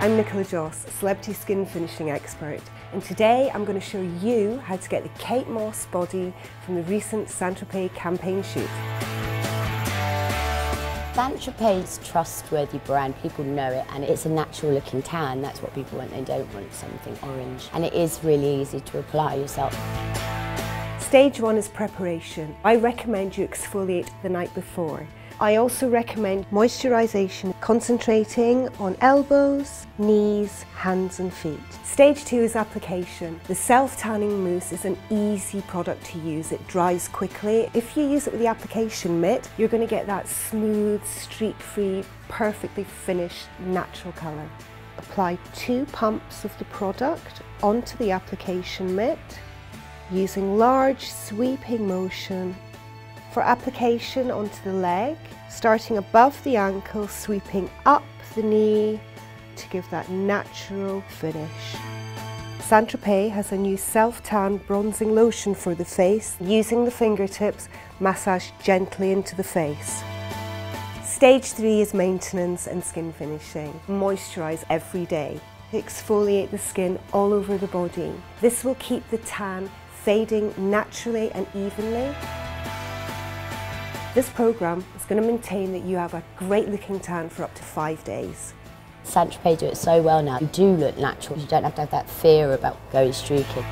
I'm Nicola Joss, celebrity skin finishing expert, and today I'm going to show you how to get the Kate Moss body from the recent Saint-Tropez campaign shoot. Saint-Tropez is trustworthy brand, people know it and it's a natural looking tan, that's what people want, they don't want something orange. And it is really easy to apply yourself. Stage one is preparation. I recommend you exfoliate the night before. I also recommend moisturisation, concentrating on elbows, knees, hands and feet. Stage two is application. The self-tanning mousse is an easy product to use. It dries quickly. If you use it with the application mitt, you're going to get that smooth, streak-free, perfectly finished, natural colour. Apply two pumps of the product onto the application mitt using large sweeping motion for application onto the leg, starting above the ankle, sweeping up the knee to give that natural finish. Saint-Tropez has a new self-tan bronzing lotion for the face. Using the fingertips, massage gently into the face. Stage three is maintenance and skin finishing. Moisturise every day. Exfoliate the skin all over the body. This will keep the tan fading naturally and evenly. This programme is going to maintain that you have a great looking tan for up to five days. Saint-Tropez do it so well now. You do look natural. You don't have to have that fear about going streaking.